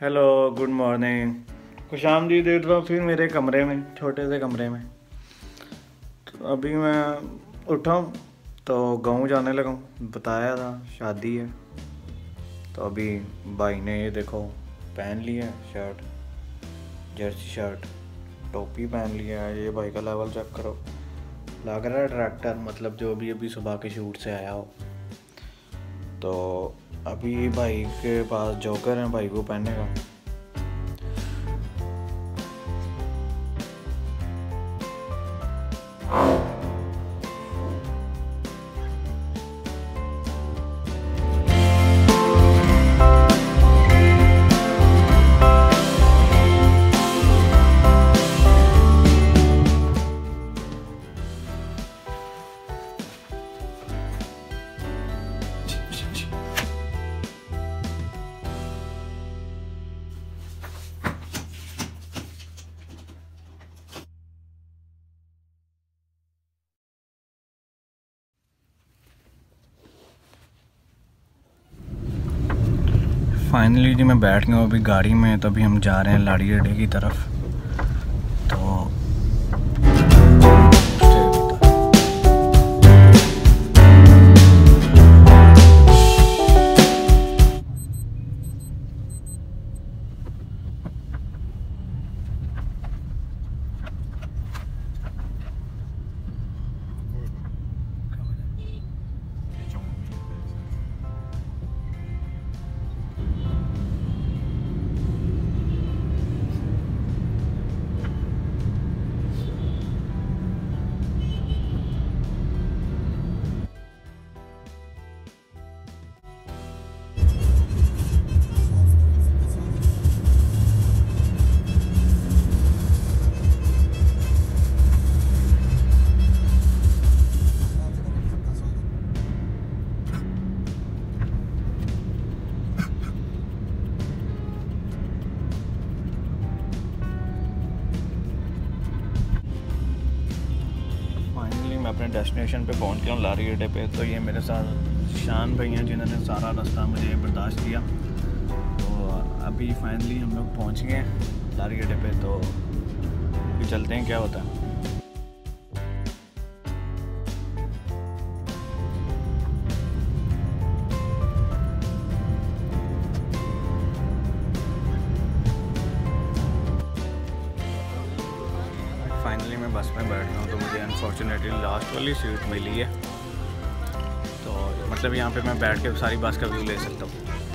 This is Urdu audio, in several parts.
ہیلو گڈ مارننگ خوش آمدید دیکھ رہا ہوں پھر میرے کمرے میں چھوٹے سے کمرے میں ابھی میں اٹھا تو گاؤں جانے لگا ہوں بتایا تھا شادی ہے تو ابھی بھائی نے یہ دیکھو پہن لیا ہے شرٹ جرسی شرٹ ٹوپی پہن لیا ہے یہ بھائی کا لیول چیک کرو لگ رہا ہے ٹریکٹر مطلب جو ابھی ابھی صبح کے شوٹ سے آیا ہو تو ابھی بھائی کے پاس جوکر ہیں بھائی کو پہننے کا۔ فائنلی جی میں بیٹھ گیا ہوں، ابھی گاڑی میں تو ابھی ہم جا رہے ہیں لاڑی اڈے کی طرف۔ فائنلی میں اپنے ڈیسٹینیشن پہ پہنچ گیا ہوں، لاری اڈے پہ۔ تو یہ میرے ساتھ شان بھائی ہیں، جنہوں نے سارا راستہ مجھے برداشت کیا۔ تو ابھی فائنلی ہم لوگ پہنچ گئے ہیں لاری اڈے پہ۔ تو چلتے ہیں، کیا ہوتا ہے؟ فائنلی میں بس میں بیٹھ رہا ہوں تو مجھے انفارچونیٹلی لاسٹ والی سیٹ ملی ہے۔ تو مطلب یہاں پہ میں بیٹھ کے ساری بس کا ویو لے سکتا ہوں۔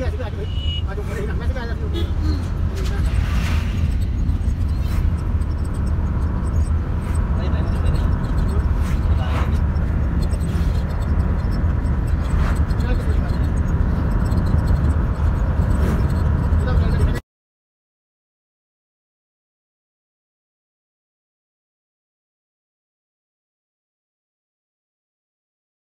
Chúng ta.